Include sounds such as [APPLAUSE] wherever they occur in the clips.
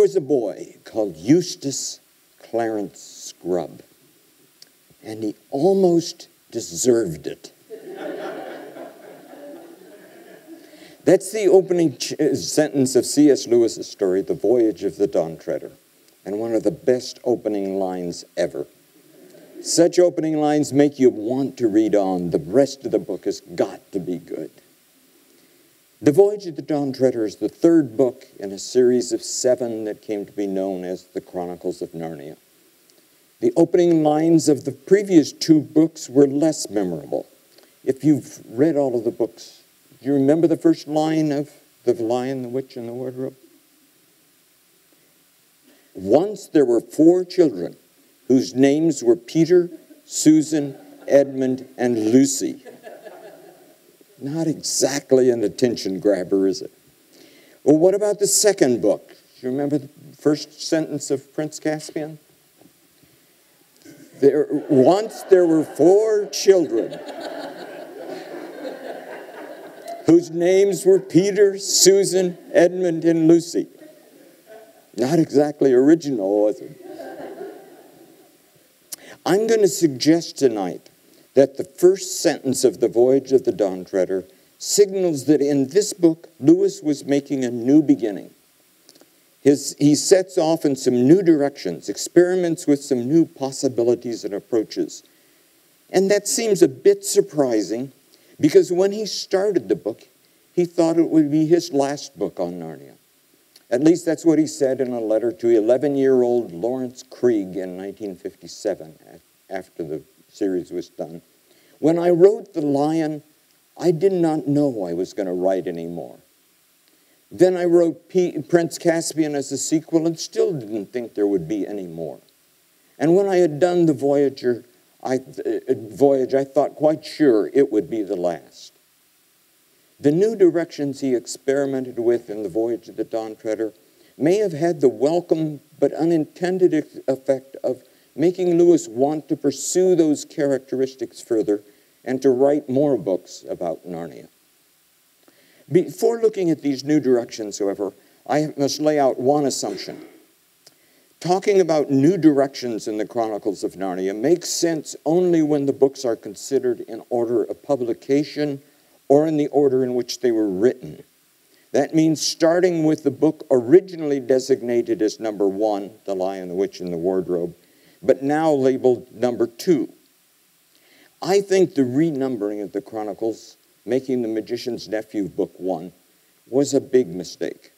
was a boy called Eustace Clarence Scrubb, and he almost deserved it. That's the opening ch- uh, sentence of C.S. Lewis's story, The Voyage of the Dawn Treader, and one of the best opening lines ever. Such opening lines make you want to read on. The rest of the book has got to be good. The Voyage of the Dawn Treader is the third book in a series of seven that came to be known as the Chronicles of Narnia. The opening lines of the previous two books were less memorable. If you've read all of the books, do you remember the first line of The Lion, the Witch, and the Wardrobe? Once there were four children whose names were Peter, Susan, Edmund, and Lucy. Not exactly an attention grabber, is it? Well, what about the second book? Do you remember the first sentence of Prince Caspian? There, once there were four children whose names were Peter, Susan, Edmund, and Lucy. Not exactly original, was it? I'm going to suggest tonight that the first sentence of The Voyage of the Dawn Treader signals that in this book, Lewis was making a new beginning. His, he sets off in some new directions, experiments with some new possibilities and approaches. And that seems a bit surprising because when he started the book, he thought it would be his last book on Narnia. At least that's what he said in a letter to 11 year old Laurence Krieg in 1957, after the series was done. When I wrote The Lion, I did not know I was going to write anymore. Then I wrote P- Prince Caspian as a sequel and still didn't think there would be any more. And when I had done The Voyager, I, uh, Voyage, I thought quite sure it would be the last. The new directions he experimented with in The Voyage of the Dawn Treader may have had the welcome but unintended effect of making Lewis want to pursue those characteristics further and to write more books about Narnia. Before looking at these new directions, however, I must lay out one assumption. Talking about new directions in the Chronicles of Narnia makes sense only when the books are considered in order of publication or in the order in which they were written. That means starting with the book originally designated as number one, The Lion, the Witch, and the Wardrobe, but now labeled number two. I think the renumbering of the Chronicles, making The Magician's Nephew book one, was a big mistake.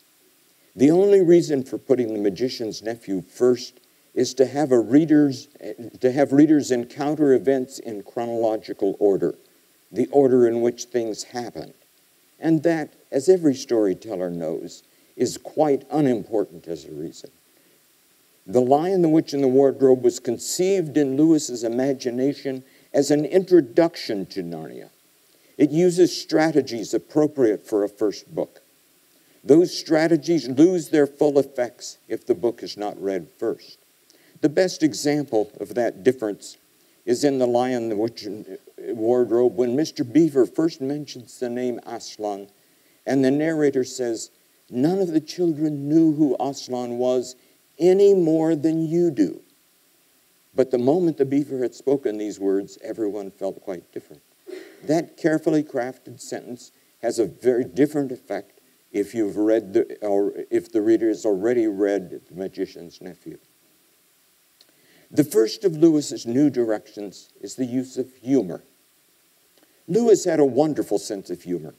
The only reason for putting The Magician's Nephew first is to have, a readers, to have readers encounter events in chronological order, the order in which things happen. And that, as every storyteller knows, is quite unimportant as a reason. The Lion, the Witch, and the Wardrobe was conceived in Lewis's imagination as an introduction to Narnia. It uses strategies appropriate for a first book. Those strategies lose their full effects if the book is not read first. The best example of that difference is in The Lion, the Witch, and uh, Wardrobe when Mr. Beaver first mentions the name Aslan, and the narrator says, None of the children knew who Aslan was any more than you do. But the moment the beaver had spoken these words, everyone felt quite different. That carefully crafted sentence has a very different effect if you've read the, or if the reader has already read The Magician's Nephew. The first of Lewis's new directions is the use of humor. Lewis had a wonderful sense of humor.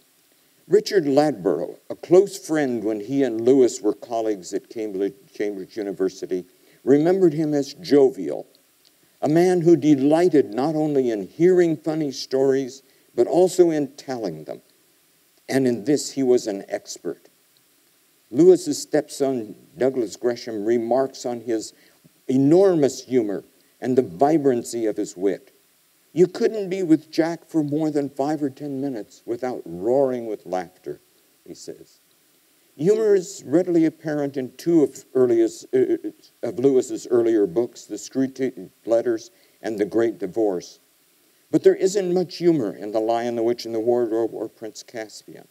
Richard Ladborough, a close friend when he and Lewis were colleagues at Cambridge, Cambridge University, remembered him as jovial, a man who delighted not only in hearing funny stories, but also in telling them. And in this, he was an expert. Lewis's stepson, Douglas Gresham, remarks on his enormous humor and the vibrancy of his wit. You couldn't be with Jack for more than five or ten minutes without roaring with laughter, he says. Humor is readily apparent in two of, earliest, uh, uh, of Lewis's earlier books, The Screwtape Letters and The Great Divorce. But there isn't much humor in The Lion, the Witch, and the Wardrobe or Prince Caspian.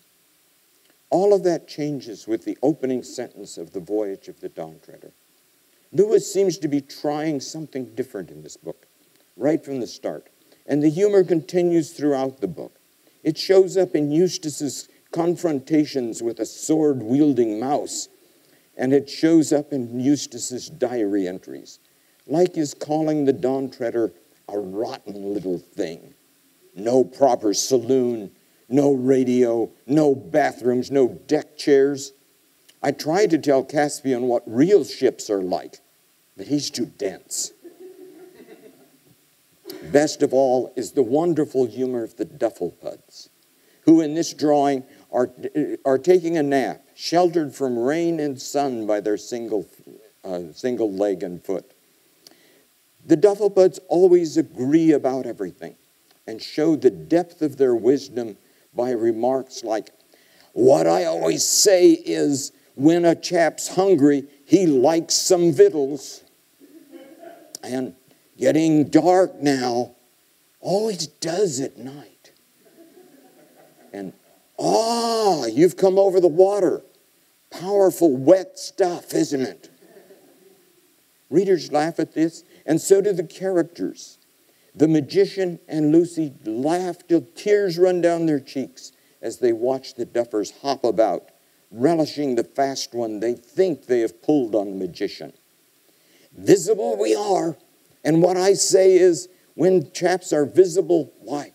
All of that changes with the opening sentence of The Voyage of the Dawn Treader. Lewis seems to be trying something different in this book, right from the start. And the humor continues throughout the book. It shows up in Eustace's confrontations with a sword wielding mouse, and it shows up in Eustace's diary entries, like his calling the Dawn Treader a rotten little thing. No proper saloon, no radio, no bathrooms, no deck chairs. I tried to tell Caspian what real ships are like, but he's too dense. Best of all is the wonderful humor of the Dufflepuds, who in this drawing are, are taking a nap, sheltered from rain and sun by their single, uh, single leg and foot. The Dufflepuds always agree about everything and show the depth of their wisdom by remarks like, What I always say is, when a chap's hungry, he likes some victuals. And getting dark now, always does at night. And, ah, you've come over the water. Powerful, wet stuff, isn't it? Readers laugh at this, and so do the characters. The magician and Lucy laugh till tears run down their cheeks as they watch the duffers hop about, relishing the fast one they think they have pulled on the magician. Visible we are, and what I say is when chaps are visible, why?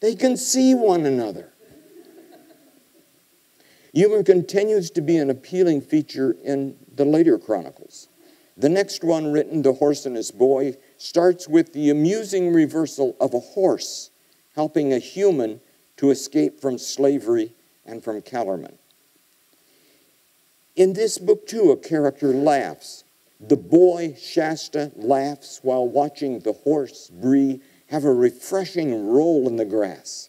They can see one another. Humor continues to be an appealing feature in the later chronicles. The next one, written The Horse and His Boy, starts with the amusing reversal of a horse helping a human to escape from slavery and from Calormen. In this book, too, a character laughs. The boy, Shasta, laughs while watching the horse, Bree, have a refreshing roll in the grass.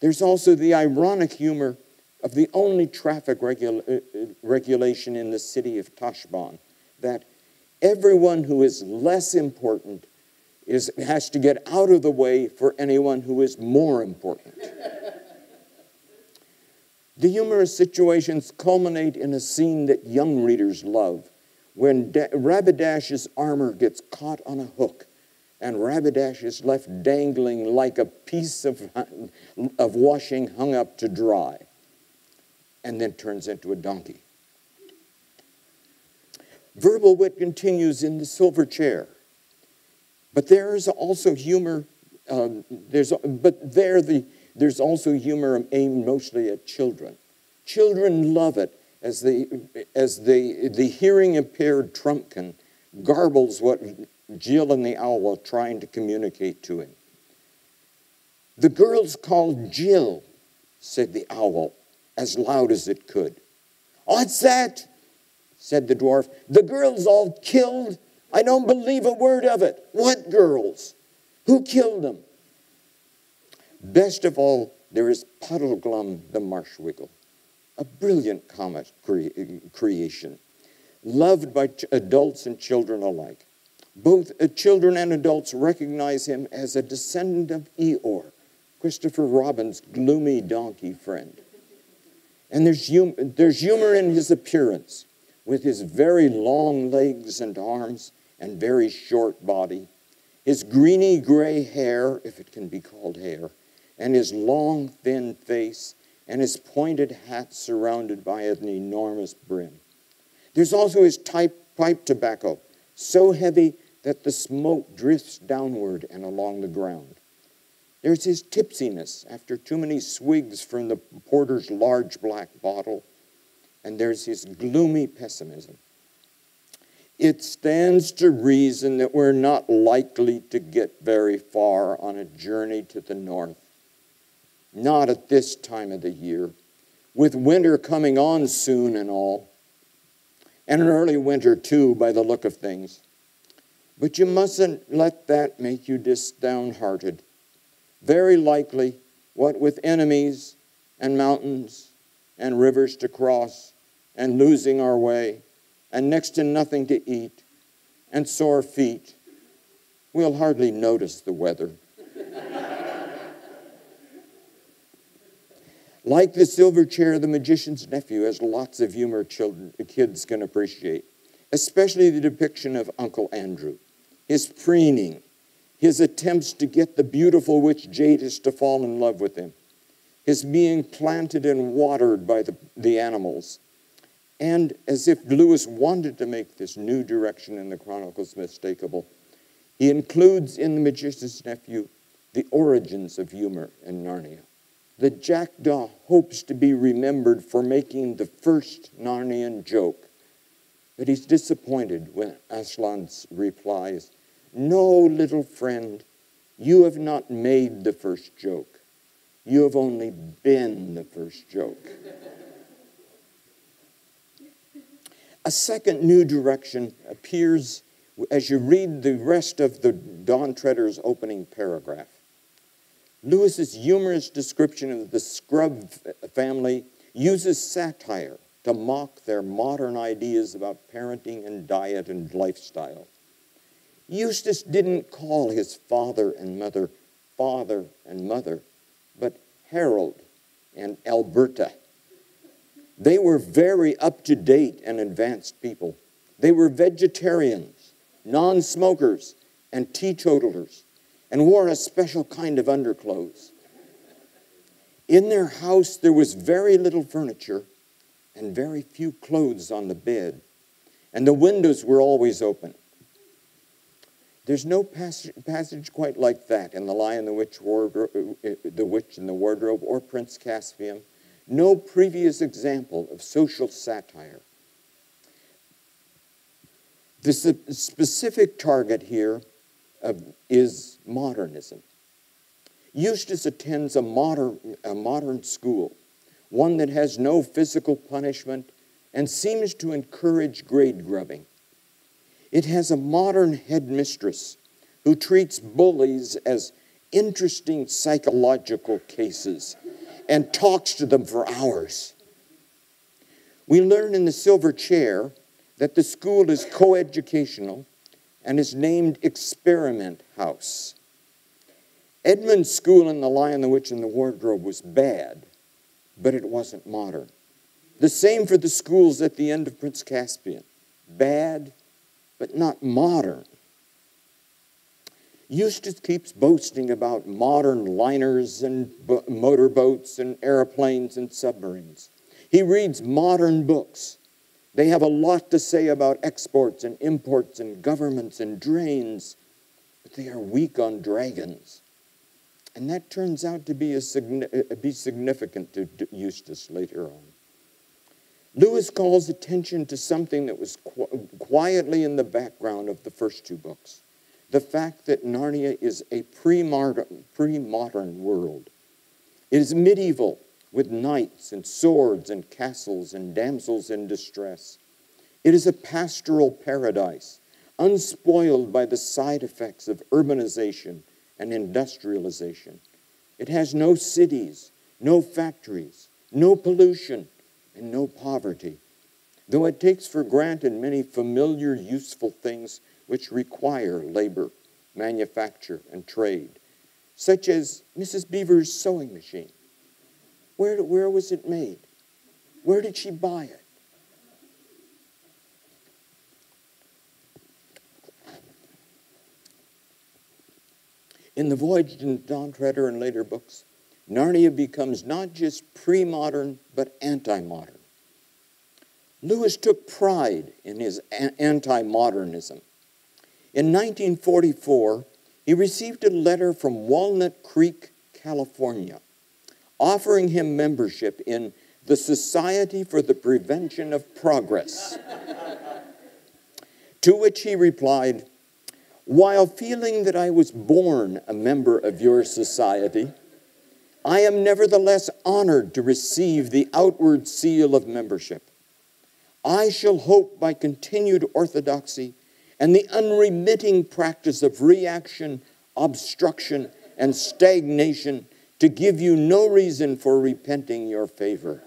There's also the ironic humor of the only traffic regula- uh, regulation in the city of Tashbaan that everyone who is less important is, has to get out of the way for anyone who is more important. the humorous situations culminate in a scene that young readers love when da- Rabadash's armor gets caught on a hook and Rabadash is left dangling like a piece of, of washing hung up to dry and then turns into a donkey. Verbal wit continues in the silver chair. But there is also humor, um, there's, but there the, there's also humor aimed mostly at children. Children love it as, they, as they, the hearing impaired Trumpkin garbles what Jill and the owl are trying to communicate to him. The girls called Jill, said the owl, as loud as it could. What's that? said the dwarf. The girls all killed. I don't believe a word of it. What girls? Who killed them? Best of all, there is Puddleglum the marsh wiggle, a brilliant comet cre- creation, loved by adults and children alike. Both uh, children and adults recognize him as a descendant of Eeyore, Christopher Robin's gloomy donkey friend. And there's, hum- there's humor in his appearance with his very long legs and arms and very short body, his greeny gray hair, if it can be called hair, and his long, thin face, and his pointed hat surrounded by an enormous brim. There's also his type, pipe tobacco, so heavy that the smoke drifts downward and along the ground. There's his tipsiness after too many swigs from the porter's large black bottle and there's his gloomy pessimism. It stands to reason that we're not likely to get very far on a journey to the north. Not at this time of the year, with winter coming on soon and all, and an early winter too, by the look of things. But you mustn't let that make you dis- downhearted. Very likely, what with enemies and mountains and rivers to cross, and losing our way, and next to nothing to eat, and sore feet, we'll hardly notice the weather. [LAUGHS] Like the silver chair, the magician's nephew has lots of humor children, kids can appreciate, especially the depiction of Uncle Andrew, his preening, his attempts to get the beautiful witch Jadis to fall in love with him, his being planted and watered by the, the animals. And as if Lewis wanted to make this new direction in the Chronicles mistakable, he includes in The Magician's Nephew the origins of humor in Narnia. The jackdaw hopes to be remembered for making the first Narnian joke, but he's disappointed when Aslan replies, No, little friend, you have not made the first joke. You have only been the first joke. A second new direction appears as you read the rest of the Dawn Treader's opening paragraph. Lewis's humorous description of the Scrubb family uses satire to mock their modern ideas about parenting and diet and lifestyle. Eustace didn't call his father and mother father and mother, but Harold and Alberta. They were very up to date and advanced people. They were vegetarians, non smokers, and teetotalers, and wore a special kind of underclothes. In their house, there was very little furniture and very few clothes on the bed, and the windows were always open. There's no passage, passage quite like that in The Lion, the Witch, Wardrobe, uh, the Witch and the Wardrobe or Prince Caspian. No previous example of social satire. The specific target here of, is modernism. Eustace attends a modern, a modern school, one that has no physical punishment and seems to encourage grade grubbing. It has a modern headmistress who treats bullies as interesting psychological cases and talks to them for hours. We learn in the silver chair that the school is coeducational and is named Experiment House. Edmund's school in The Lion, the Witch, and the Wardrobe was bad, but it wasn't modern. The same for the schools at the end of Prince Caspian bad, but not modern. Eustace keeps boasting about modern liners and motorboats and airplanes and submarines. He reads modern books. They have a lot to say about exports and imports and governments and drains, but they are weak on dragons. And that turns out to be, a, uh, be significant to Eustace later on. Lewis calls attention to something that was qu- quietly in the background of the first two books the fact that Narnia is a pre modern world. It is medieval with knights and swords and castles and damsels in distress. It is a pastoral paradise, unspoiled by the side effects of urbanization and industrialization. It has no cities, no factories, no pollution, and no poverty. Though it takes for granted many familiar, useful things which require labor, manufacture, and trade, such as Mrs. Beaver's sewing machine. Where, where was it made? Where did she buy it? In The Voyage to Dawn Treader and later books, Narnia becomes not just pre modern, but anti modern. Lewis took pride in his anti modernism. In 1944, he received a letter from Walnut Creek, California, offering him membership in the Society for the Prevention of Progress. to which he replied, While feeling that I was born a member of your society, I am nevertheless honored to receive the outward seal of membership. I shall hope by continued orthodoxy and the unremitting practice of reaction, obstruction, and stagnation to give you no reason for repenting your favor.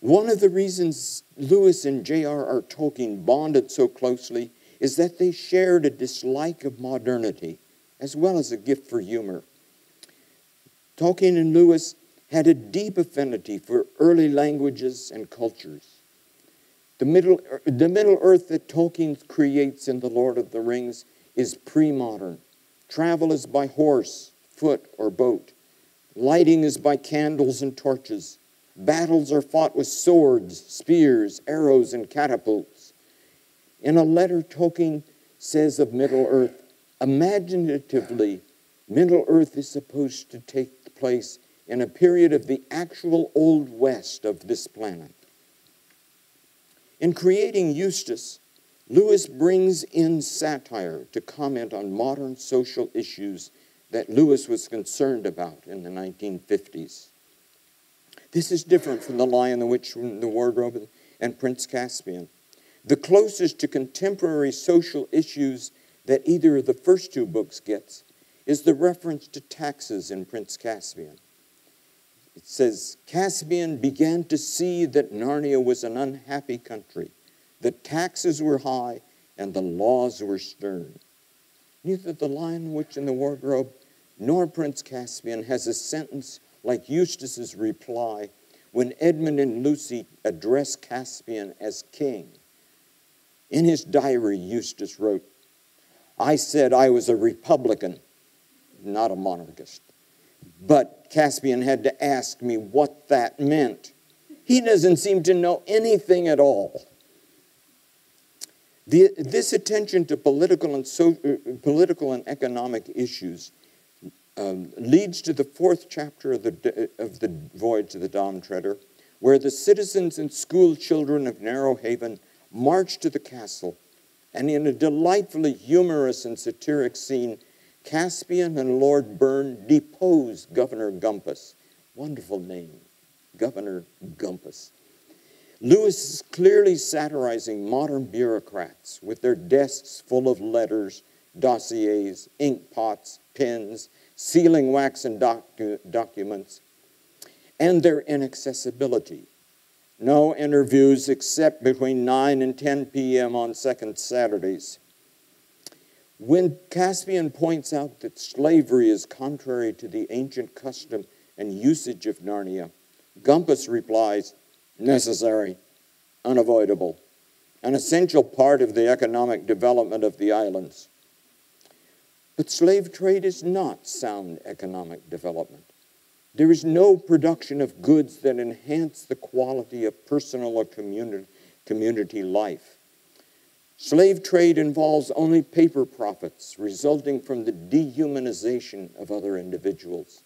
One of the reasons Lewis and J.R.R. Tolkien bonded so closely is that they shared a dislike of modernity as well as a gift for humor. Tolkien and Lewis had a deep affinity for early languages and cultures. The Middle, the Middle Earth that Tolkien creates in The Lord of the Rings is pre modern. Travel is by horse, foot, or boat. Lighting is by candles and torches. Battles are fought with swords, spears, arrows, and catapults. In a letter, Tolkien says of Middle Earth, imaginatively, Middle Earth is supposed to take place in a period of the actual Old West of this planet. In creating Eustace, Lewis brings in satire to comment on modern social issues that Lewis was concerned about in the 1950s. This is different from The Lion, the Witch, and the Wardrobe, and Prince Caspian. The closest to contemporary social issues that either of the first two books gets is the reference to taxes in Prince Caspian. It says, Caspian began to see that Narnia was an unhappy country. The taxes were high and the laws were stern. Neither the Lion, Witch, and the Wardrobe nor Prince Caspian has a sentence like Eustace's reply when Edmund and Lucy address Caspian as king. In his diary, Eustace wrote, I said I was a Republican, not a monarchist. But Caspian had to ask me what that meant. He doesn't seem to know anything at all. The, this attention to political and, so, uh, political and economic issues um, leads to the fourth chapter of the, of the Voyage of the Dawn Treader, where the citizens and school children of Narrowhaven march to the castle, and in a delightfully humorous and satiric scene, Caspian and Lord Bern depose Governor Gumpus. Wonderful name, Governor Gumpus. Lewis is clearly satirizing modern bureaucrats with their desks full of letters, dossiers, ink pots, pens, sealing wax, and docu documents, and their inaccessibility. No interviews except between 9 and 10 p.m. on second Saturdays. When Caspian points out that slavery is contrary to the ancient custom and usage of Narnia, Gumpus replies, necessary, unavoidable, an essential part of the economic development of the islands. But slave trade is not sound economic development. There is no production of goods that enhance the quality of personal or community, community life. Slave trade involves only paper profits resulting from the dehumanization of other individuals.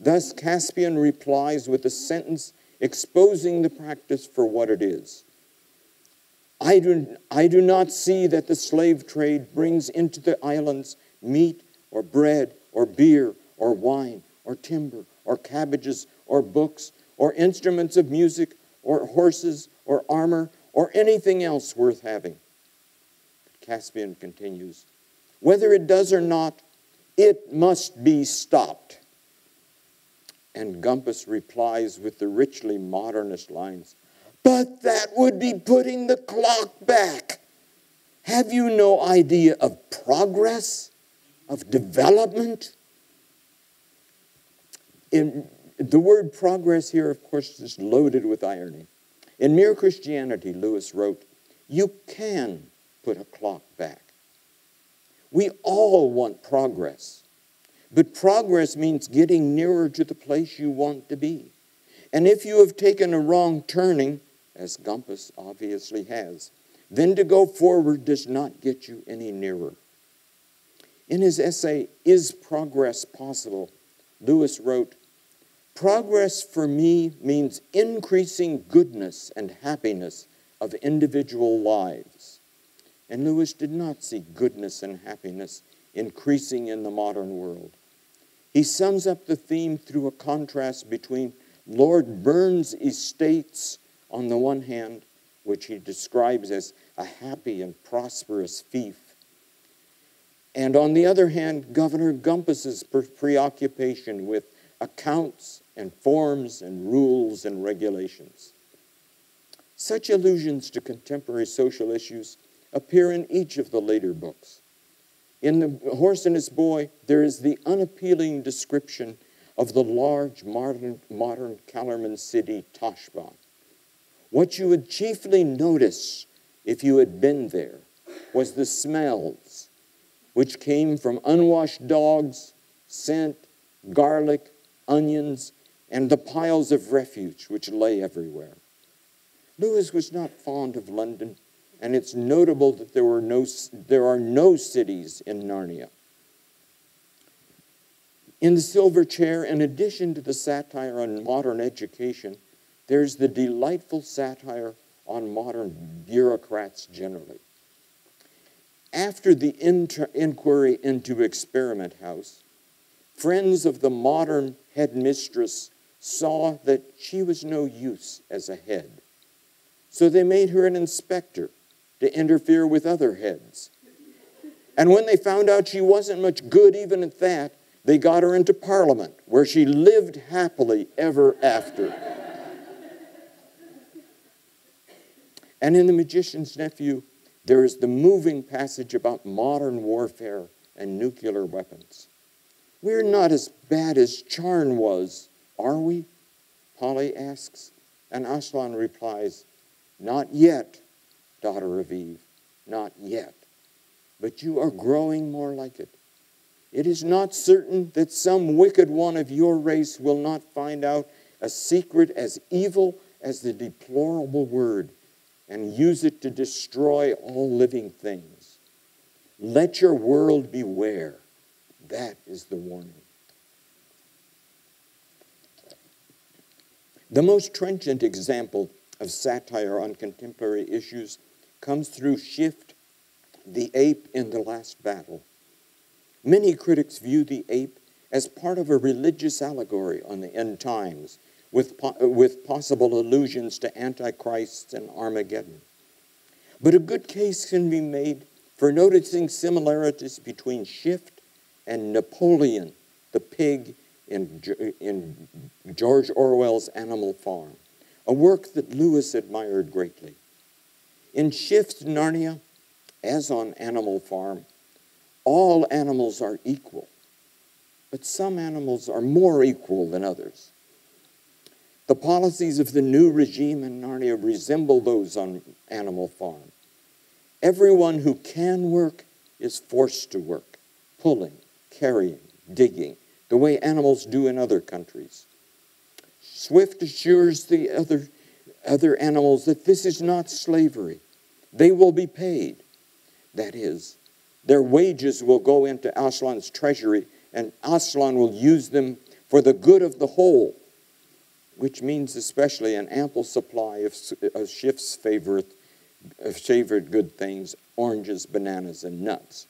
Thus, Caspian replies with a sentence exposing the practice for what it is. I do, I do not see that the slave trade brings into the islands meat or bread or beer or wine or timber or cabbages or books or instruments of music or horses or armor or anything else worth having. Caspian continues, whether it does or not, it must be stopped. And Gumpus replies with the richly modernist lines, but that would be putting the clock back. Have you no idea of progress, of development? In, the word progress here, of course, is loaded with irony. In Mere Christianity, Lewis wrote, You can put a clock back. We all want progress, but progress means getting nearer to the place you want to be. And if you have taken a wrong turning, as Gumpus obviously has, then to go forward does not get you any nearer. In his essay, Is Progress Possible? Lewis wrote, Progress for me means increasing goodness and happiness of individual lives. And Lewis did not see goodness and happiness increasing in the modern world. He sums up the theme through a contrast between Lord Bern's estates on the one hand, which he describes as a happy and prosperous fief, and on the other hand, Governor Gumpus's preoccupation with accounts and forms and rules and regulations. Such allusions to contemporary social issues appear in each of the later books. In The Horse and His Boy, there is the unappealing description of the large modern, modern Calormene city, Tashbaan. What you would chiefly notice if you had been there was the smells, which came from unwashed dogs, scent, garlic, onions, and the piles of refuse which lay everywhere. Lewis was not fond of London, and it's notable that there, were no, there are no cities in Narnia. In the Silver Chair, in addition to the satire on modern education, there's the delightful satire on modern bureaucrats generally. After the inquiry into Experiment House, friends of the modern headmistress saw that she was no use as a head. So they made her an inspector to interfere with other heads. And when they found out she wasn't much good even at that, they got her into Parliament, where she lived happily ever after. and in The Magician's Nephew, there is the moving passage about modern warfare and nuclear weapons. We're not as bad as Charn was, are we? Polly asks. And Aslan replies, Not yet, daughter of Eve, not yet. But you are growing more like it. It is not certain that some wicked one of your race will not find out a secret as evil as the deplorable word and use it to destroy all living things. Let your world beware. That is the warning. The most trenchant example of satire on contemporary issues comes through Shift, the ape in the last battle. Many critics view the ape as part of a religious allegory on the end times, with, po- with possible allusions to Antichrist and Armageddon. But a good case can be made for noticing similarities between Shift and Napoleon, the pig in, in George Orwell's Animal Farm, a work that Lewis admired greatly. In Shift Narnia, as on Animal Farm, all animals are equal, but some animals are more equal than others. The policies of the new regime in Narnia resemble those on Animal Farm. Everyone who can work is forced to work, pulling, carrying, digging, the way animals do in other countries. Shift assures the other, other animals that this is not slavery. They will be paid. That is, their wages will go into Aslan's treasury, and Aslan will use them for the good of the whole, which means especially an ample supply of, of Shift's favorite, of favored good things oranges, bananas, and nuts.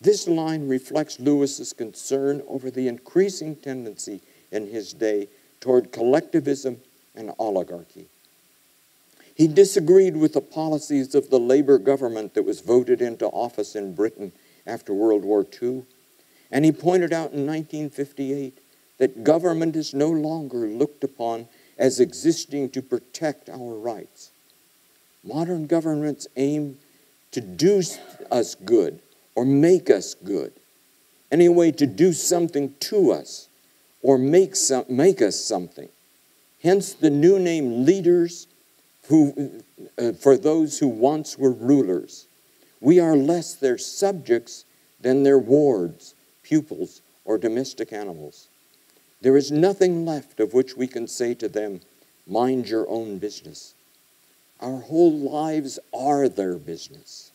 This line reflects Lewis's concern over the increasing tendency in his day toward collectivism and oligarchy. He disagreed with the policies of the Labour government that was voted into office in Britain after World War II. And he pointed out in 1958 that government is no longer looked upon as existing to protect our rights. Modern governments aim to do us good or make us good. Anyway, to do something to us or make, some, make us something. Hence the new name leaders who, uh, for those who once were rulers. We are less their subjects than their wards, pupils, or domestic animals. There is nothing left of which we can say to them, mind your own business. Our whole lives are their business.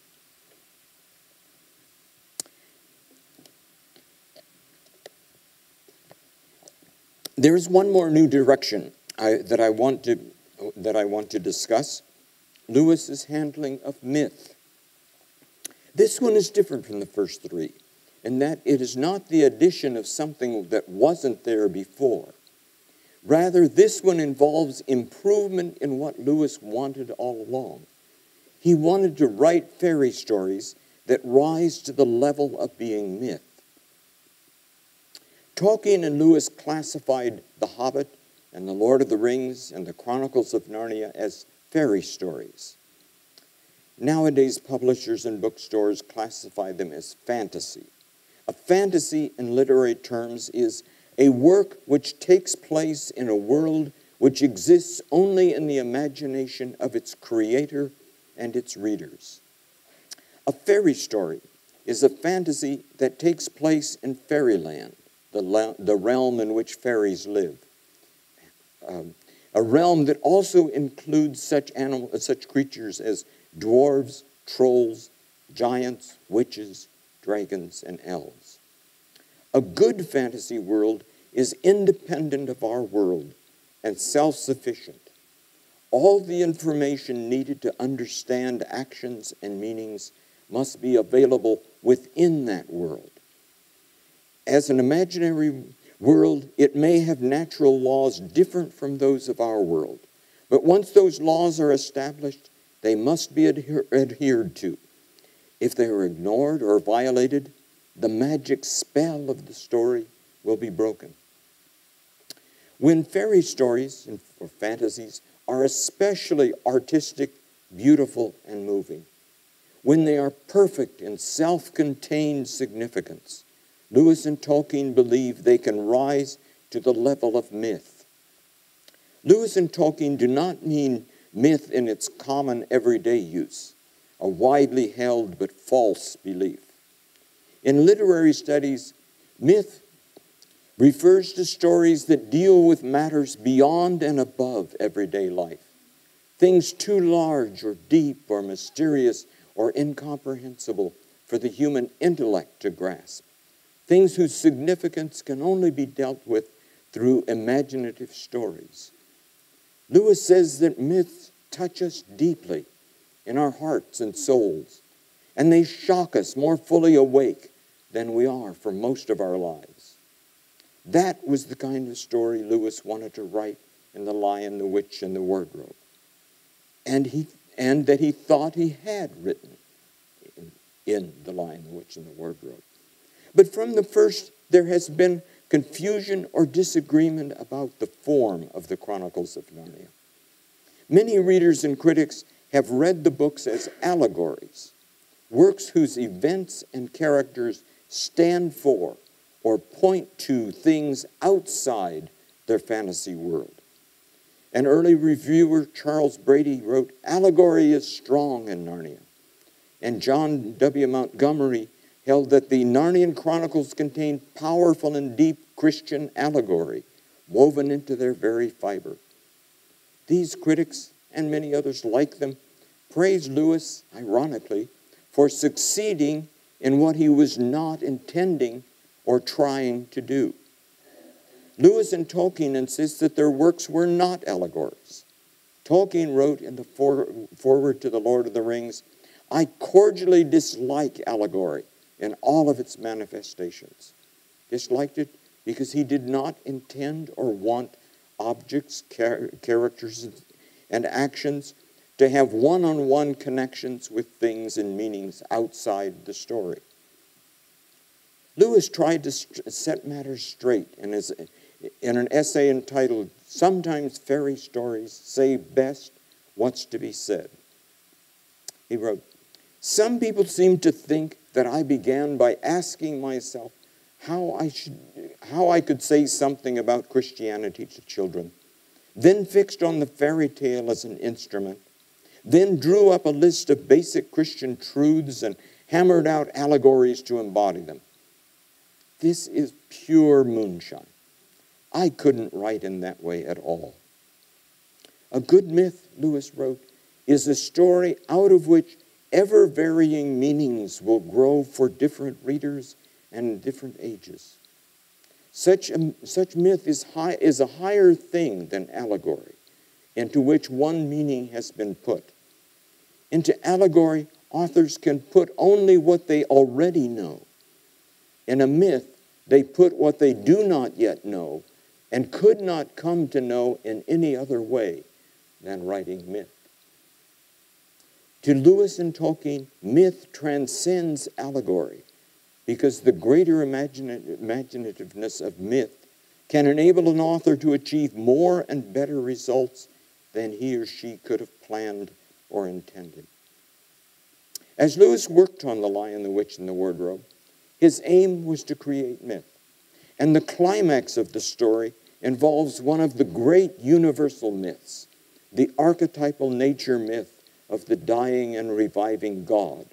There is one more new direction I, that I want to that I want to discuss Lewis's handling of myth. This one is different from the first three in that it is not the addition of something that wasn't there before. Rather, this one involves improvement in what Lewis wanted all along. He wanted to write fairy stories that rise to the level of being myth. Tolkien and Lewis classified The Hobbit and The Lord of the Rings and the Chronicles of Narnia as fairy stories. Nowadays, publishers and bookstores classify them as fantasy. A fantasy, in literary terms, is a work which takes place in a world which exists only in the imagination of its creator and its readers. A fairy story is a fantasy that takes place in fairyland, the, the realm in which fairies live. Um, a realm that also includes such, animal, such creatures as dwarves, trolls, giants, witches, dragons, and elves. A good fantasy world is independent of our world and self sufficient. All the information needed to understand actions and meanings must be available within that world. As an imaginary world, it may have natural laws different from those of our world. But once those laws are established, they must be adher- adhered to. If they are ignored or violated, the magic spell of the story will be broken. When fairy stories or fantasies are especially artistic, beautiful, and moving, when they are perfect in self contained significance, Lewis and Tolkien believe they can rise to the level of myth. Lewis and Tolkien do not mean myth in its common everyday use, a widely held but false belief. In literary studies, myth refers to stories that deal with matters beyond and above everyday life, things too large or deep or mysterious or incomprehensible for the human intellect to grasp, things whose significance can only be dealt with through imaginative stories. Lewis says that myths touch us deeply in our hearts and souls, and they shock us more fully awake than we are for most of our lives. That was the kind of story Lewis wanted to write in The Lion, the Witch, and the Wardrobe. And, he, and that he thought he had written in, in The Lion, the Witch, and the Wardrobe. But from the first, there has been confusion or disagreement about the form of the Chronicles of Narnia. Many readers and critics have read the books as allegories, works whose events and characters stand for or point to things outside their fantasy world. An early reviewer, Charles Brady, wrote, Allegory is strong in Narnia. And John W. Montgomery held that the Narnian Chronicles contain powerful and deep Christian allegory woven into their very fiber. These critics, and many others like them, praise Lewis, ironically, for succeeding in what he was not intending or trying to do. Lewis and Tolkien insist that their works were not allegories. Tolkien wrote in the foreword to The Lord of the Rings I cordially dislike allegory in all of its manifestations. Disliked it because he did not intend or want objects, char- characters, and actions to have one on one connections with things and meanings outside the story. Lewis tried to set matters straight in, his, in an essay entitled Sometimes Fairy Stories Say Best What's to Be Said. He wrote, Some people seem to think that I began by asking myself how I, should, how I could say something about Christianity to children, then fixed on the fairy tale as an instrument, then drew up a list of basic Christian truths and hammered out allegories to embody them. This is pure moonshine. I couldn't write in that way at all. A good myth, Lewis wrote, is a story out of which ever varying meanings will grow for different readers and different ages. Such, a, such myth is, high, is a higher thing than allegory, into which one meaning has been put. Into allegory, authors can put only what they already know. In a myth, they put what they do not yet know and could not come to know in any other way than writing myth. To Lewis and Tolkien, myth transcends allegory because the greater imaginativeness of myth can enable an author to achieve more and better results than he or she could have planned or intended. As Lewis worked on The Lion, the Witch, and the Wardrobe, his aim was to create myth. And the climax of the story involves one of the great universal myths, the archetypal nature myth of the dying and reviving God,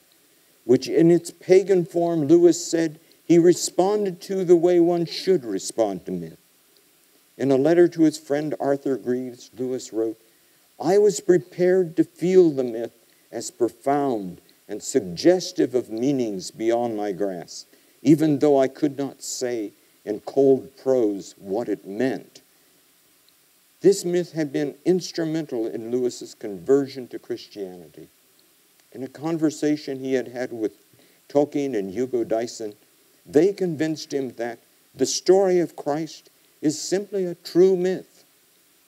which in its pagan form, Lewis said, he responded to the way one should respond to myth. In a letter to his friend Arthur Greeves, Lewis wrote, I was prepared to feel the myth as profound and suggestive of meanings beyond my grasp, even though I could not say in cold prose what it meant. This myth had been instrumental in Lewis's conversion to Christianity. In a conversation he had had with Tolkien and Hugo Dyson, they convinced him that the story of Christ is simply a true myth,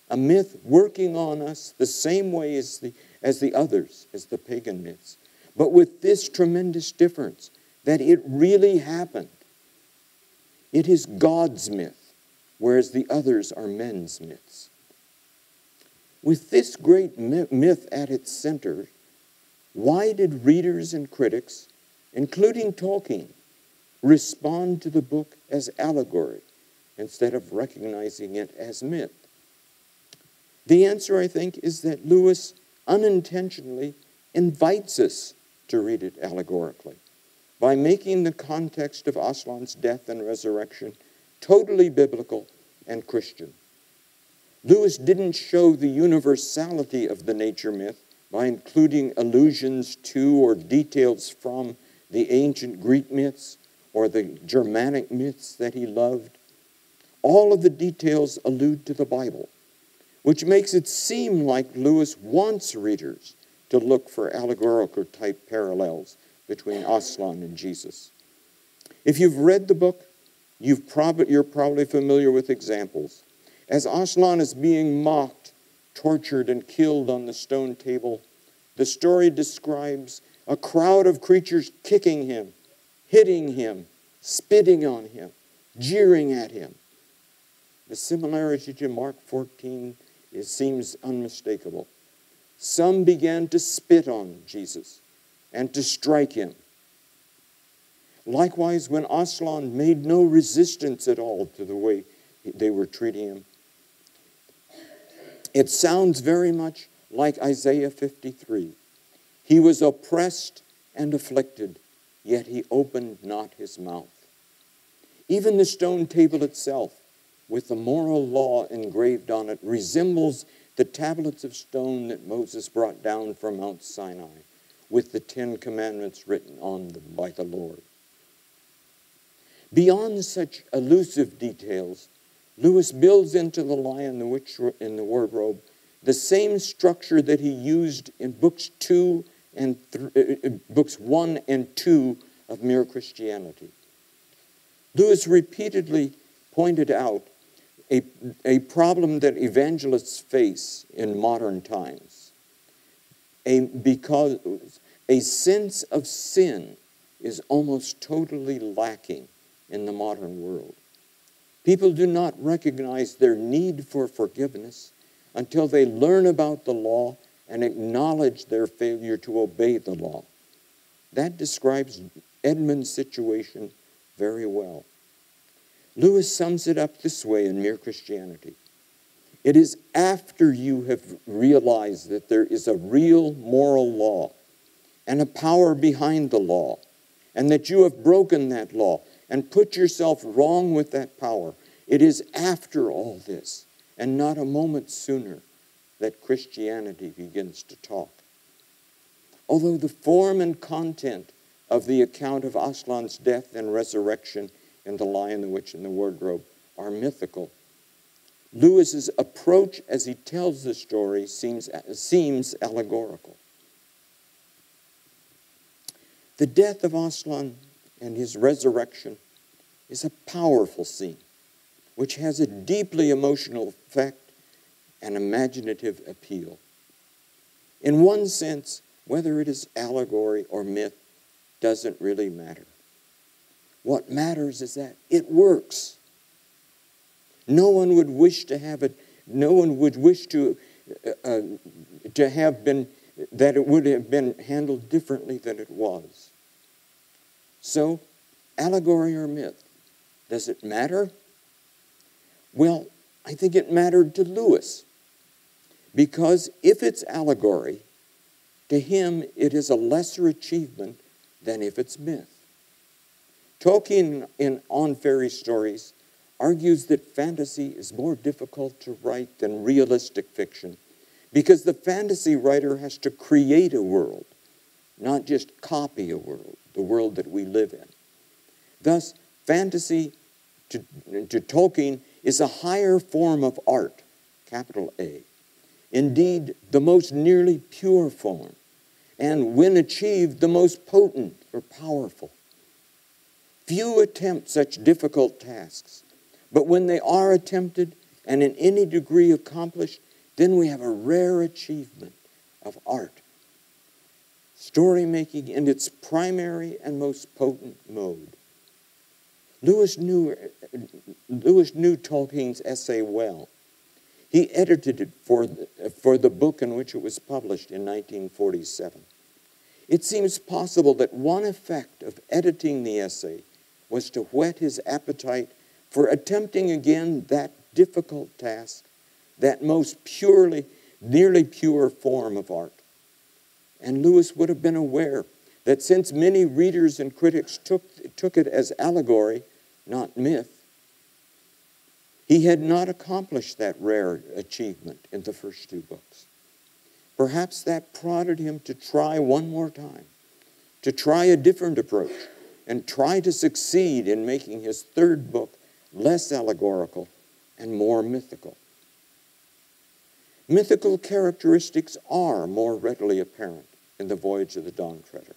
a myth working on us the same way as the, as the others, as the pagan myths, but with this tremendous difference that it really happened. It is God's myth, whereas the others are men's myths. With this great myth at its center, why did readers and critics, including Tolkien, respond to the book as allegory instead of recognizing it as myth? The answer, I think, is that Lewis unintentionally invites us to read it allegorically by making the context of Aslan's death and resurrection totally biblical and Christian. Lewis didn't show the universality of the nature myth by including allusions to or details from the ancient Greek myths or the Germanic myths that he loved. All of the details allude to the Bible, which makes it seem like Lewis wants readers to look for allegorical type parallels between Aslan and Jesus. If you've read the book, you've prob- you're probably familiar with examples. As Aslan is being mocked, tortured, and killed on the stone table, the story describes a crowd of creatures kicking him, hitting him, spitting on him, jeering at him. The similarity to Mark 14 is, seems unmistakable. Some began to spit on Jesus and to strike him. Likewise, when Aslan made no resistance at all to the way they were treating him, it sounds very much like Isaiah 53. He was oppressed and afflicted, yet he opened not his mouth. Even the stone table itself, with the moral law engraved on it, resembles the tablets of stone that Moses brought down from Mount Sinai, with the Ten Commandments written on them by the Lord. Beyond such elusive details, Lewis builds into The Lion, the Witch, and the Wardrobe the same structure that he used in books two and uh, uh, books one and two of Mere Christianity. Lewis repeatedly pointed out a, a problem that evangelists face in modern times. A, because a sense of sin is almost totally lacking in the modern world. People do not recognize their need for forgiveness until they learn about the law and acknowledge their failure to obey the law. That describes Edmund's situation very well. Lewis sums it up this way in Mere Christianity It is after you have realized that there is a real moral law and a power behind the law, and that you have broken that law and put yourself wrong with that power. It is after all this, and not a moment sooner, that Christianity begins to talk. Although the form and content of the account of Aslan's death and resurrection in The Lion, the Witch, and the Wardrobe are mythical, Lewis's approach as he tells the story seems, seems allegorical. The death of Aslan and his resurrection is a powerful scene which has a deeply emotional effect and imaginative appeal. In one sense, whether it is allegory or myth doesn't really matter. What matters is that it works. No one would wish to have it, no one would wish to, uh, uh to have been, that it would have been handled differently than it was. So, allegory or myth, does it matter? Well, I think it mattered to Lewis because if it's allegory, to him it is a lesser achievement than if it's myth. Tolkien in On Fairy Stories argues that fantasy is more difficult to write than realistic fiction because the fantasy writer has to create a world, not just copy a world, the world that we live in. Thus, fantasy to, to Tolkien is a higher form of art, capital A. Indeed, the most nearly pure form, and when achieved, the most potent or powerful. Few attempt such difficult tasks, but when they are attempted and in any degree accomplished, then we have a rare achievement of art. Story making in its primary and most potent mode. Lewis knew, Lewis knew Tolkien's essay well. He edited it for the, for the book in which it was published in 1947. It seems possible that one effect of editing the essay was to whet his appetite for attempting again that difficult task, that most purely, nearly pure form of art. And Lewis would have been aware that since many readers and critics took, took it as allegory, not myth, he had not accomplished that rare achievement in the first two books. Perhaps that prodded him to try one more time, to try a different approach, and try to succeed in making his third book less allegorical and more mythical. Mythical characteristics are more readily apparent in The Voyage of the Dawn Treader,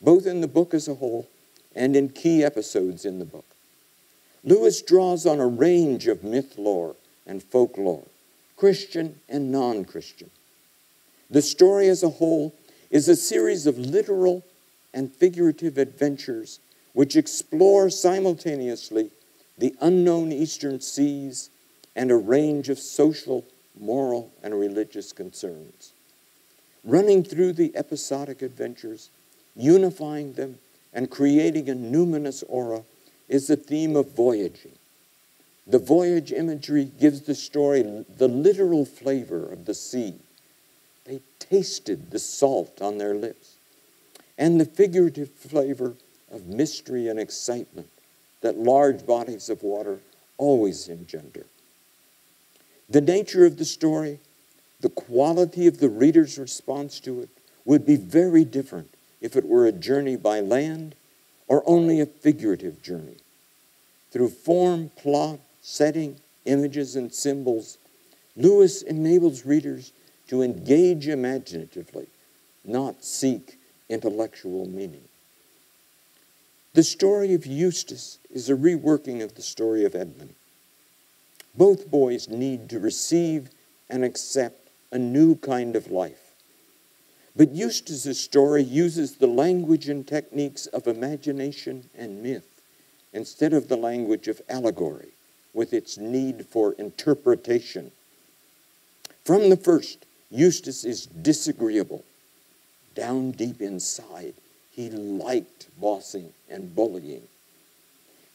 both in the book as a whole and in key episodes in the book. Lewis draws on a range of myth lore and folklore, Christian and non Christian. The story as a whole is a series of literal and figurative adventures which explore simultaneously the unknown eastern seas and a range of social, moral, and religious concerns. Running through the episodic adventures, unifying them, and creating a numinous aura is the theme of voyaging. The voyage imagery gives the story the literal flavor of the sea. They tasted the salt on their lips, and the figurative flavor of mystery and excitement that large bodies of water always engender. The nature of the story, the quality of the reader's response to it, would be very different if it were a journey by land or only a figurative journey. Through form, plot, setting, images, and symbols, Lewis enables readers to engage imaginatively, not seek intellectual meaning. The story of Eustace is a reworking of the story of Edmund. Both boys need to receive and accept a new kind of life. But Eustace's story uses the language and techniques of imagination and myth instead of the language of allegory with its need for interpretation. From the first, Eustace is disagreeable. Down deep inside, he liked bossing and bullying.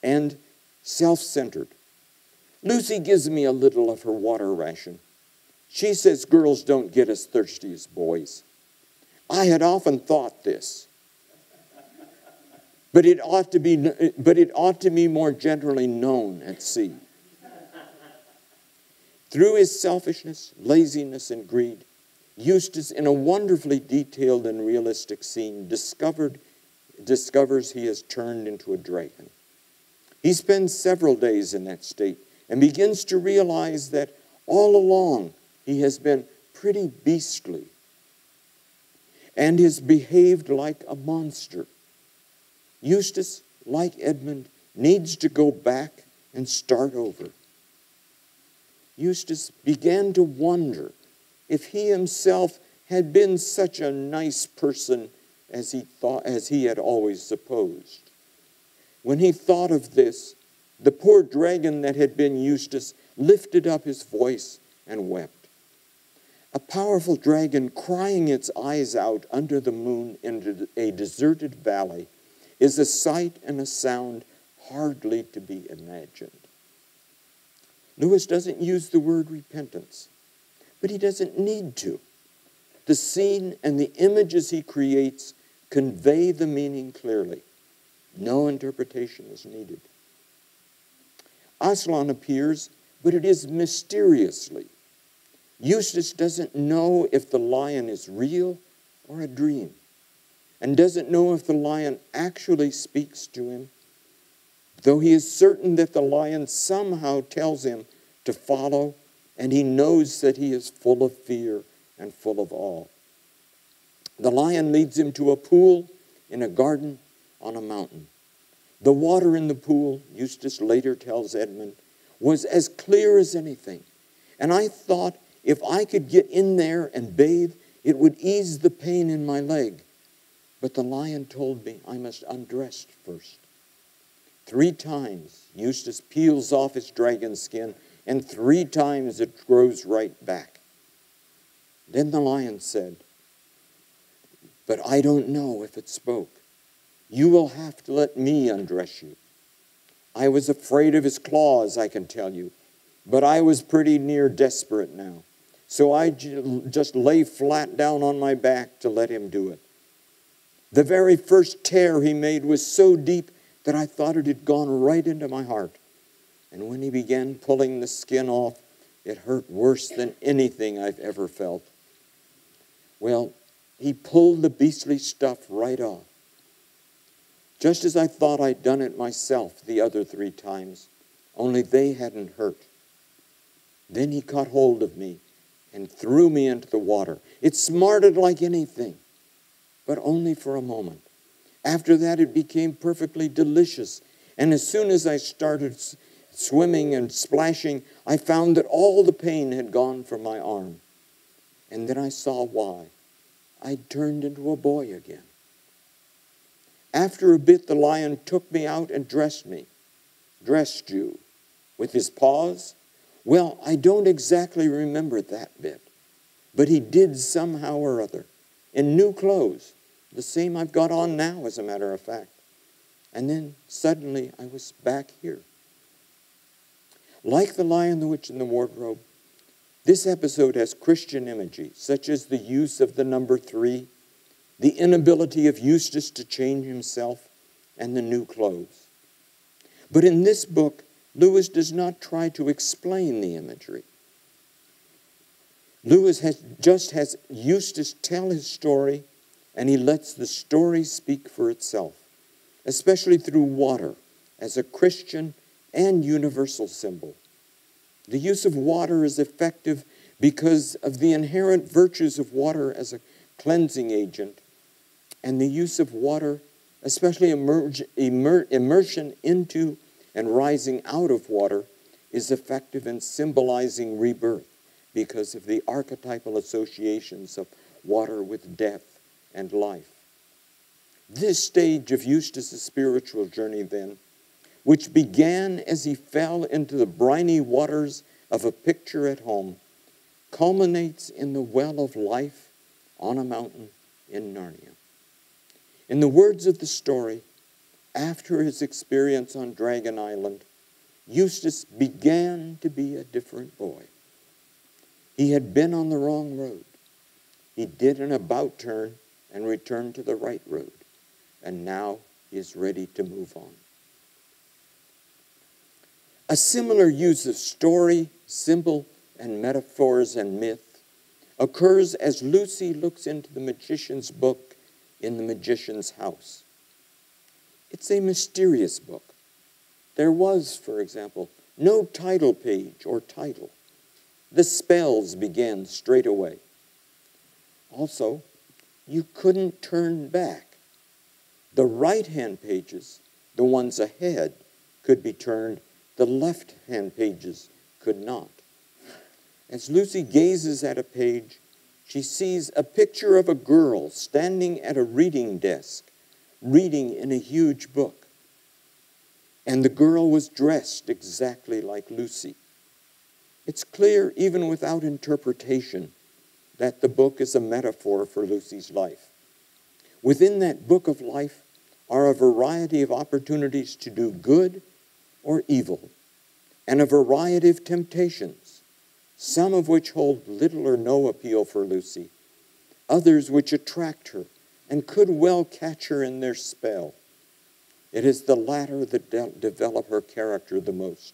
And self centered. Lucy gives me a little of her water ration. She says girls don't get as thirsty as boys. I had often thought this. But it ought to be, but it ought to be more generally known at sea. Through his selfishness, laziness, and greed, Eustace, in a wonderfully detailed and realistic scene, discovered, discovers he has turned into a dragon. He spends several days in that state and begins to realize that all along he has been pretty beastly and has behaved like a monster. Eustace, like Edmund, needs to go back and start over. Eustace began to wonder if he himself had been such a nice person as he thought as he had always supposed. When he thought of this, the poor dragon that had been Eustace lifted up his voice and wept. A powerful dragon crying its eyes out under the moon in a deserted valley is a sight and a sound hardly to be imagined. Lewis doesn't use the word repentance, but he doesn't need to. The scene and the images he creates convey the meaning clearly. No interpretation is needed. Aslan appears, but it is mysteriously. Eustace doesn't know if the lion is real or a dream, and doesn't know if the lion actually speaks to him, though he is certain that the lion somehow tells him to follow, and he knows that he is full of fear and full of awe. The lion leads him to a pool in a garden on a mountain. The water in the pool, Eustace later tells Edmund, was as clear as anything. And I thought if I could get in there and bathe, it would ease the pain in my leg. But the lion told me I must undress first. Three times Eustace peels off his dragon skin, and three times it grows right back. Then the lion said, But I don't know if it spoke. You will have to let me undress you. I was afraid of his claws, I can tell you, but I was pretty near desperate now. So I just lay flat down on my back to let him do it. The very first tear he made was so deep that I thought it had gone right into my heart. And when he began pulling the skin off, it hurt worse than anything I've ever felt. Well, he pulled the beastly stuff right off just as I thought I'd done it myself the other three times, only they hadn't hurt. Then he caught hold of me and threw me into the water. It smarted like anything, but only for a moment. After that, it became perfectly delicious. And as soon as I started swimming and splashing, I found that all the pain had gone from my arm. And then I saw why. I'd turned into a boy again. After a bit, the lion took me out and dressed me. Dressed you. With his paws? Well, I don't exactly remember that bit, but he did somehow or other. In new clothes, the same I've got on now, as a matter of fact. And then suddenly I was back here. Like the lion, the witch, and the wardrobe, this episode has Christian imagery, such as the use of the number three the inability of Eustace to change himself, and the new clothes. But in this book, Lewis does not try to explain the imagery. Lewis has, just has Eustace tell his story, and he lets the story speak for itself, especially through water as a Christian and universal symbol. The use of water is effective because of the inherent virtues of water as a cleansing agent and the use of water, especially emerge, immer, immersion into and rising out of water, is effective in symbolizing rebirth because of the archetypal associations of water with death and life. This stage of Eustace's spiritual journey, then, which began as he fell into the briny waters of a picture at home, culminates in the well of life on a mountain in Narnia. In the words of the story, after his experience on Dragon Island, Eustace began to be a different boy. He had been on the wrong road. He did an about turn and returned to the right road, and now he is ready to move on. A similar use of story, symbol, and metaphors and myth occurs as Lucy looks into the magician's book in the magician's house. It's a mysterious book. There was, for example, no title page or title. The spells began straight away. Also, you couldn't turn back. The right hand pages, the ones ahead, could be turned, the left hand pages could not. As Lucy gazes at a page, she sees a picture of a girl standing at a reading desk, reading in a huge book. And the girl was dressed exactly like Lucy. It's clear, even without interpretation, that the book is a metaphor for Lucy's life. Within that book of life are a variety of opportunities to do good or evil, and a variety of temptations, some of which hold little or no appeal for Lucy, others which attract her and could well catch her in their spell. It is the latter that de- develop her character the most.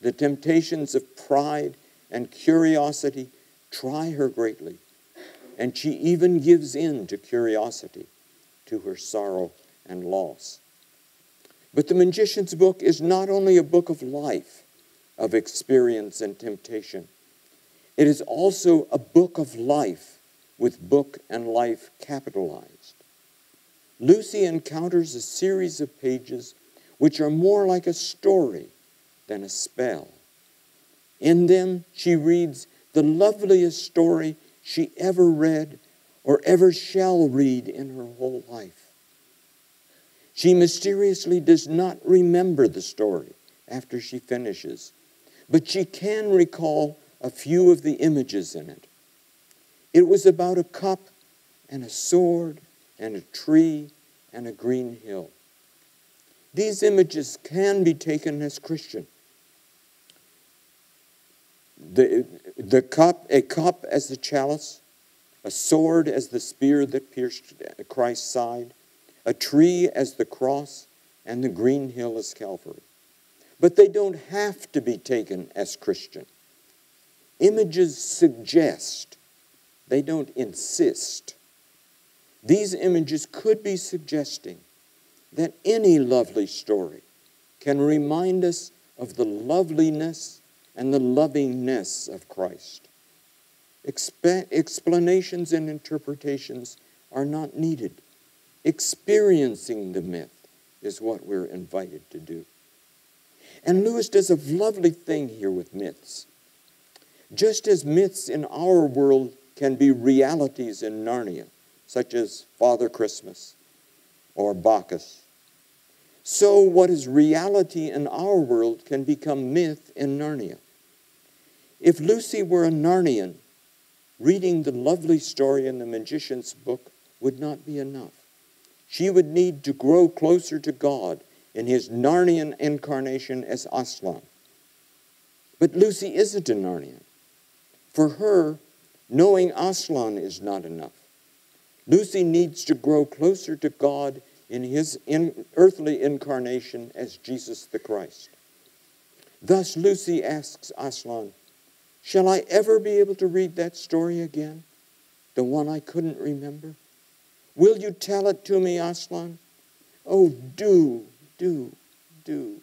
The temptations of pride and curiosity try her greatly, and she even gives in to curiosity, to her sorrow and loss. But the magician's book is not only a book of life, of experience and temptation, it is also a book of life with book and life capitalized. Lucy encounters a series of pages which are more like a story than a spell. In them, she reads the loveliest story she ever read or ever shall read in her whole life. She mysteriously does not remember the story after she finishes, but she can recall a few of the images in it. It was about a cup and a sword and a tree and a green hill. These images can be taken as Christian the, the cup, a cup as the chalice, a sword as the spear that pierced Christ's side, a tree as the cross, and the green hill as Calvary. But they don't have to be taken as Christian. Images suggest, they don't insist. These images could be suggesting that any lovely story can remind us of the loveliness and the lovingness of Christ. Exp- explanations and interpretations are not needed. Experiencing the myth is what we're invited to do. And Lewis does a lovely thing here with myths. Just as myths in our world can be realities in Narnia, such as Father Christmas or Bacchus, so what is reality in our world can become myth in Narnia. If Lucy were a Narnian, reading the lovely story in the magician's book would not be enough. She would need to grow closer to God in his Narnian incarnation as Aslan. But Lucy isn't a Narnian. For her, knowing Aslan is not enough. Lucy needs to grow closer to God in his in earthly incarnation as Jesus the Christ. Thus, Lucy asks Aslan, Shall I ever be able to read that story again? The one I couldn't remember? Will you tell it to me, Aslan? Oh, do, do, do.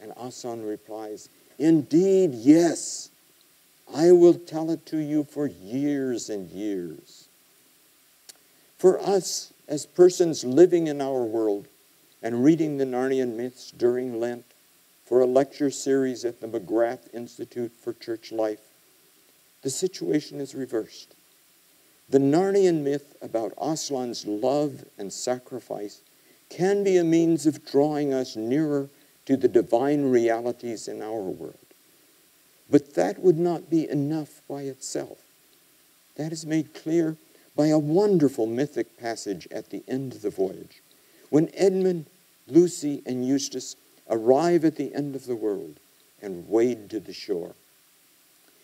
And Aslan replies, Indeed, yes. I will tell it to you for years and years. For us, as persons living in our world and reading the Narnian myths during Lent, for a lecture series at the McGrath Institute for Church Life, the situation is reversed. The Narnian myth about Aslan's love and sacrifice can be a means of drawing us nearer to the divine realities in our world. But that would not be enough by itself. That is made clear by a wonderful mythic passage at the end of the voyage, when Edmund, Lucy, and Eustace arrive at the end of the world and wade to the shore.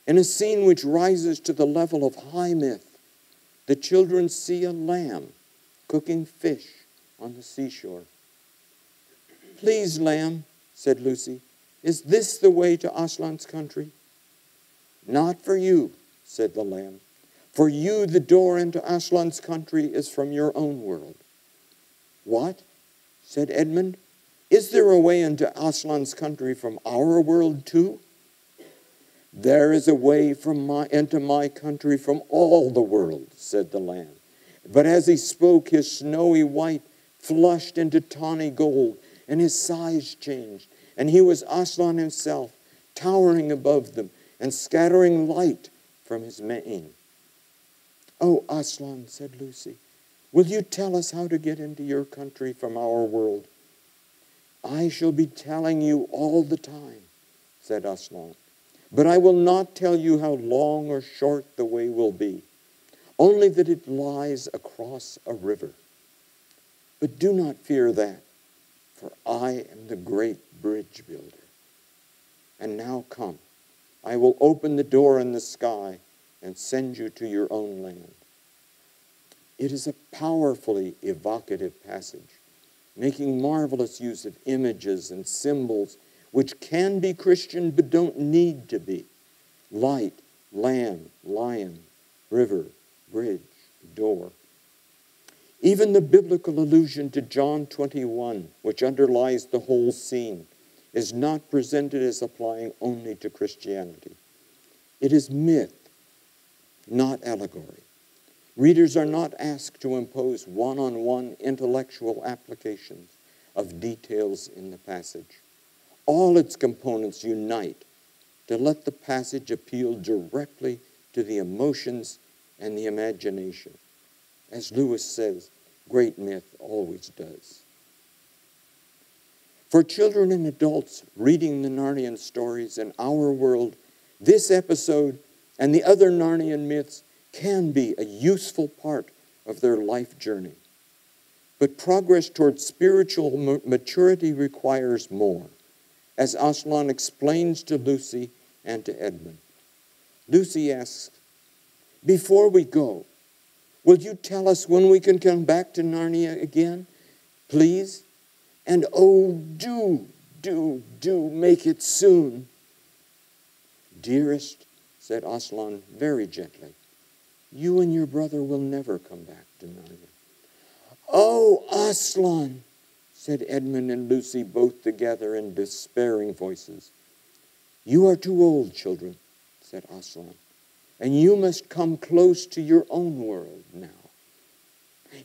In a scene which rises to the level of high myth, the children see a lamb cooking fish on the seashore. Please, lamb, said Lucy, is this the way to Aslan's country? Not for you, said the lamb. For you, the door into Aslan's country is from your own world. What? said Edmund. Is there a way into Aslan's country from our world too? There is a way from my, into my country from all the world, said the lamb. But as he spoke, his snowy white flushed into tawny gold, and his size changed. And he was Aslan himself, towering above them and scattering light from his mane. Oh, Aslan, said Lucy, will you tell us how to get into your country from our world? I shall be telling you all the time, said Aslan. But I will not tell you how long or short the way will be, only that it lies across a river. But do not fear that, for I am the great bridge builder. And now come. I will open the door in the sky and send you to your own land. It is a powerfully evocative passage, making marvelous use of images and symbols which can be Christian but don't need to be light, lamb, lion, river, bridge, door. Even the biblical allusion to John 21, which underlies the whole scene, is not presented as applying only to Christianity. It is myth, not allegory. Readers are not asked to impose one on one intellectual applications of details in the passage. All its components unite to let the passage appeal directly to the emotions and the imagination. As Lewis says, great myth always does. For children and adults reading the Narnian stories in our world, this episode and the other Narnian myths can be a useful part of their life journey. But progress towards spiritual maturity requires more, as Aslan explains to Lucy and to Edmund. Lucy asks, Before we go, will you tell us when we can come back to Narnia again? Please? And oh, do, do, do make it soon. Dearest, said Aslan very gently, you and your brother will never come back to Narnia. Oh, Aslan, said Edmund and Lucy both together in despairing voices. You are too old, children, said Aslan, and you must come close to your own world now.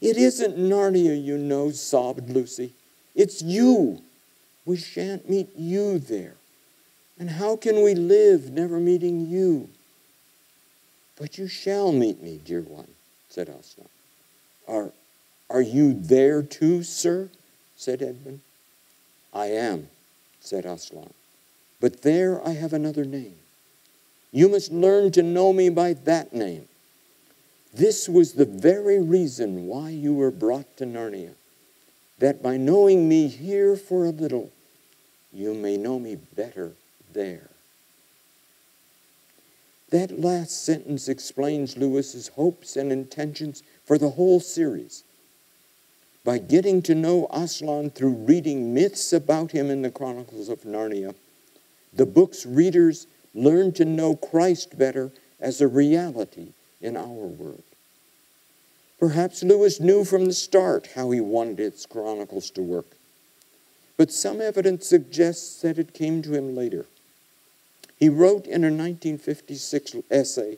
It isn't Narnia, you know, sobbed Lucy. It's you. We shan't meet you there. And how can we live never meeting you? But you shall meet me, dear one, said Aslan. Are, are you there too, sir? said Edmund. I am, said Aslan. But there I have another name. You must learn to know me by that name. This was the very reason why you were brought to Narnia, that by knowing me here for a little, you may know me better there. That last sentence explains Lewis's hopes and intentions for the whole series. By getting to know Aslan through reading myths about him in the Chronicles of Narnia, the book's readers learn to know Christ better as a reality in our world. Perhaps Lewis knew from the start how he wanted its chronicles to work, but some evidence suggests that it came to him later. He wrote in a 1956 essay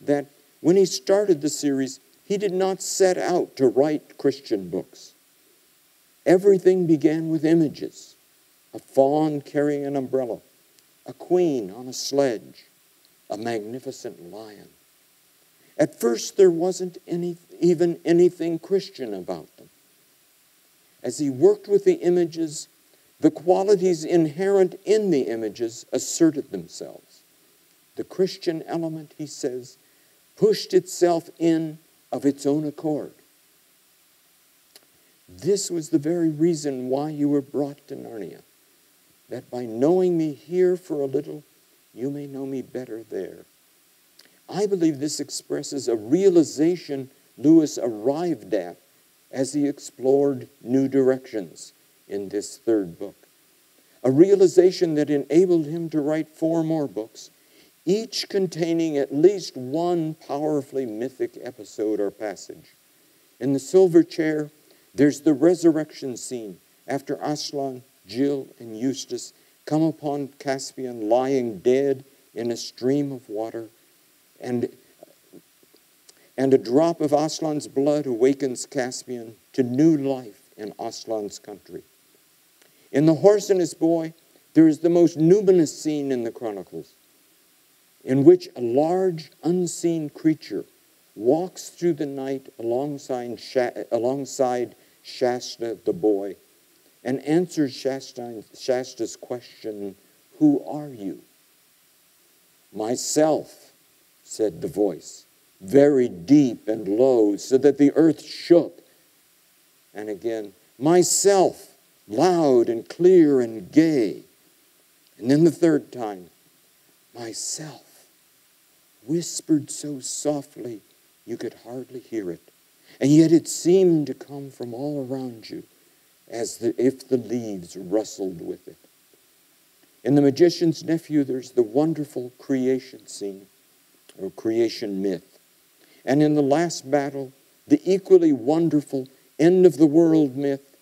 that when he started the series, he did not set out to write Christian books. Everything began with images a faun carrying an umbrella, a queen on a sledge, a magnificent lion. At first, there wasn't any, even anything Christian about them. As he worked with the images, the qualities inherent in the images asserted themselves. The Christian element, he says, pushed itself in of its own accord. This was the very reason why you were brought to Narnia, that by knowing me here for a little, you may know me better there. I believe this expresses a realization Lewis arrived at as he explored new directions in this third book. A realization that enabled him to write four more books, each containing at least one powerfully mythic episode or passage. In The Silver Chair, there's the resurrection scene after Aslan, Jill, and Eustace come upon Caspian lying dead in a stream of water, and, and a drop of Aslan's blood awakens Caspian to new life in Aslan's country. In The Horse and His Boy, there is the most numinous scene in the Chronicles, in which a large, unseen creature walks through the night alongside, alongside Shasta the boy and answers Shasta's question, Who are you? Myself, said the voice, very deep and low, so that the earth shook. And again, Myself, loud and clear and gay. And then the third time, myself, whispered so softly you could hardly hear it. And yet it seemed to come from all around you as the, if the leaves rustled with it. In The Magician's Nephew, there's the wonderful creation scene or creation myth. And in The Last Battle, the equally wonderful end of the world myth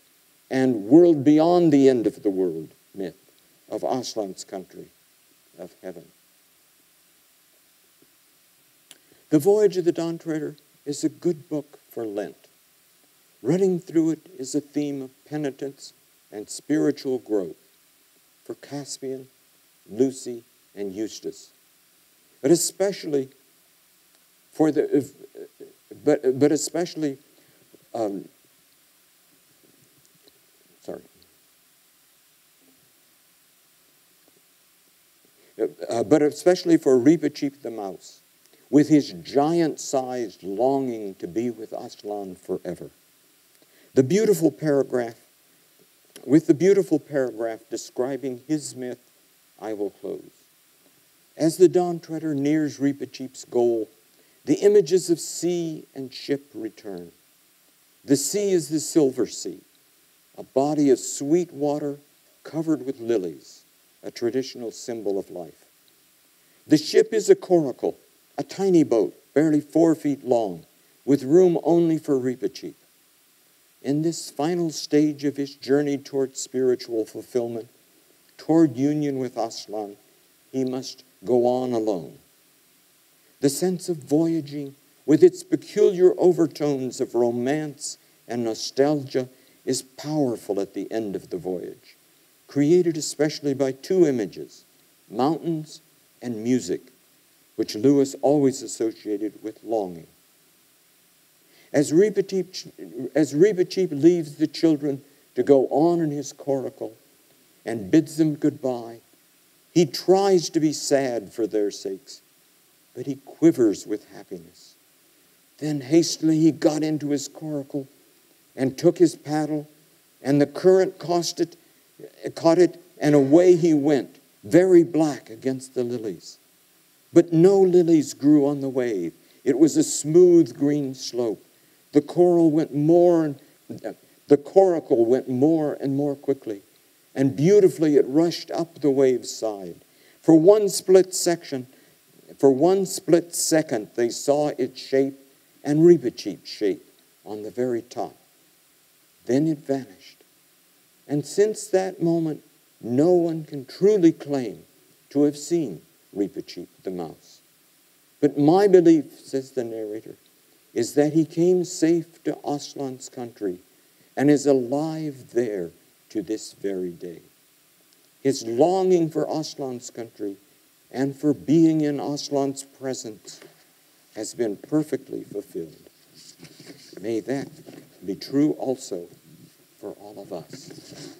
and world beyond the end of the world myth of Aslan's country of heaven. The Voyage of the Dawn Treader is a good book for Lent. Running through it is a theme of penitence and spiritual growth for Caspian, Lucy, and Eustace, but especially for the, but, but especially, um, sorry, uh, but especially for Reepicheep the mouse, with his giant-sized longing to be with Aslan forever. The beautiful paragraph, with the beautiful paragraph describing his myth, I will close. As the dawn treader nears Reepicheep's goal, the images of sea and ship return. The sea is the silver sea, a body of sweet water covered with lilies, a traditional symbol of life. The ship is a coracle, a tiny boat, barely four feet long, with room only for Reepicheep in this final stage of his journey toward spiritual fulfillment, toward union with Aslan, he must go on alone. The sense of voyaging, with its peculiar overtones of romance and nostalgia, is powerful at the end of the voyage, created especially by two images mountains and music, which Lewis always associated with longing. As Reepicheep, as leaves the children to go on in his coracle and bids them goodbye, he tries to be sad for their sakes, but he quivers with happiness. Then hastily he got into his coracle and took his paddle, and the current caught it, caught it, and away he went, very black against the lilies. But no lilies grew on the wave. It was a smooth green slope. The coral went more and the coracle went more and more quickly, and beautifully it rushed up the wave's side. For one split section, for one split second, they saw its shape and Reepicheep's shape on the very top. Then it vanished. And since that moment, no one can truly claim to have seen Reepicheep the mouse. But my belief, says the narrator, is that he came safe to Aslan's country and is alive there to this very day. His longing for Aslan's country and for being in Aslan's presence has been perfectly fulfilled. May that be true also for all of us.